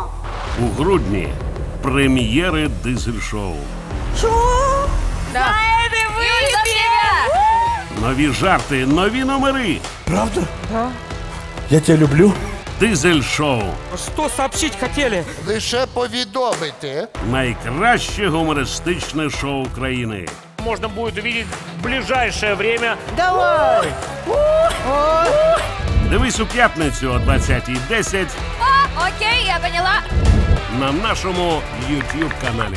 Що? У грудні прем'єри дизель-шоу. Що? Знаєте, ви Нові жарти, нові номери. Правда? Я тебя люблю. Дизель-шоу. Что сообщить хотели? Лише повідомити. Найкраще гумористичне шоу країни. можно будет увидеть в ближайшее время. Давай! Дивись у п'ятницю о 20.10 Окей, я. На нашому YouTube каналі.